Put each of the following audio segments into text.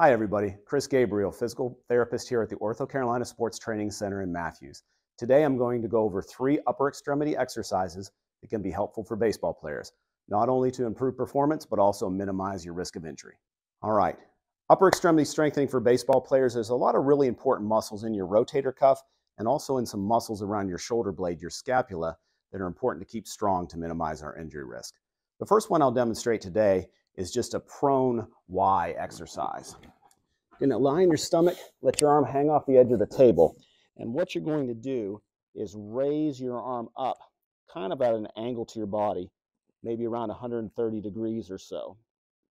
Hi, everybody. Chris Gabriel, physical therapist here at the OrthoCarolina Sports Training Center in Matthews. Today, I'm going to go over three upper extremity exercises that can be helpful for baseball players, not only to improve performance, but also minimize your risk of injury. All right. Upper extremity strengthening for baseball players, there's a lot of really important muscles in your rotator cuff and also in some muscles around your shoulder blade, your scapula, that are important to keep strong to minimize our injury risk. The first one I'll demonstrate today is just a prone Y exercise. You're to lie on your stomach, let your arm hang off the edge of the table. And what you're going to do is raise your arm up kind of at an angle to your body, maybe around 130 degrees or so.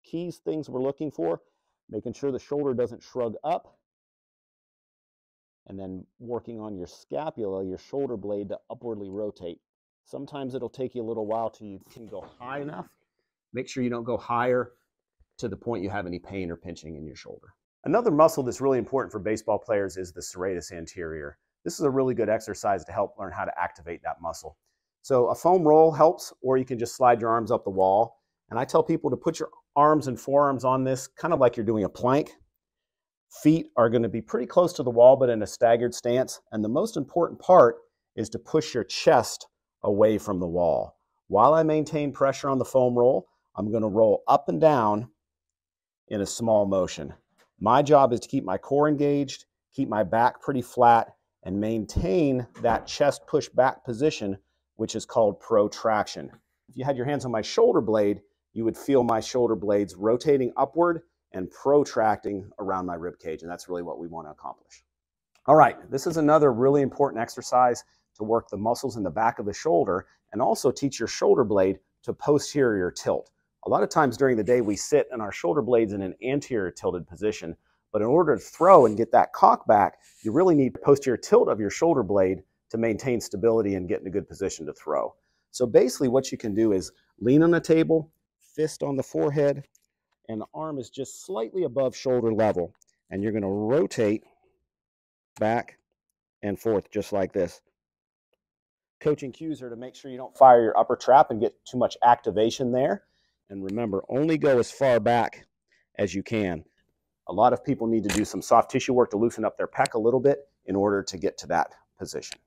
Keys things we're looking for, making sure the shoulder doesn't shrug up, and then working on your scapula, your shoulder blade to upwardly rotate. Sometimes it'll take you a little while till you can go high enough Make sure you don't go higher to the point you have any pain or pinching in your shoulder. Another muscle that's really important for baseball players is the serratus anterior. This is a really good exercise to help learn how to activate that muscle. So a foam roll helps, or you can just slide your arms up the wall. And I tell people to put your arms and forearms on this kind of like you're doing a plank. Feet are going to be pretty close to the wall, but in a staggered stance. And the most important part is to push your chest away from the wall. While I maintain pressure on the foam roll, I'm going to roll up and down in a small motion. My job is to keep my core engaged, keep my back pretty flat, and maintain that chest push back position, which is called protraction. If you had your hands on my shoulder blade, you would feel my shoulder blades rotating upward and protracting around my rib cage, and that's really what we want to accomplish. All right, this is another really important exercise to work the muscles in the back of the shoulder and also teach your shoulder blade to posterior tilt. A lot of times during the day, we sit in our shoulder blades in an anterior tilted position. But in order to throw and get that cock back, you really need posterior tilt of your shoulder blade to maintain stability and get in a good position to throw. So basically what you can do is lean on the table, fist on the forehead, and the arm is just slightly above shoulder level. And you're going to rotate back and forth just like this. Coaching cues are to make sure you don't fire your upper trap and get too much activation there. And remember, only go as far back as you can. A lot of people need to do some soft tissue work to loosen up their pec a little bit in order to get to that position.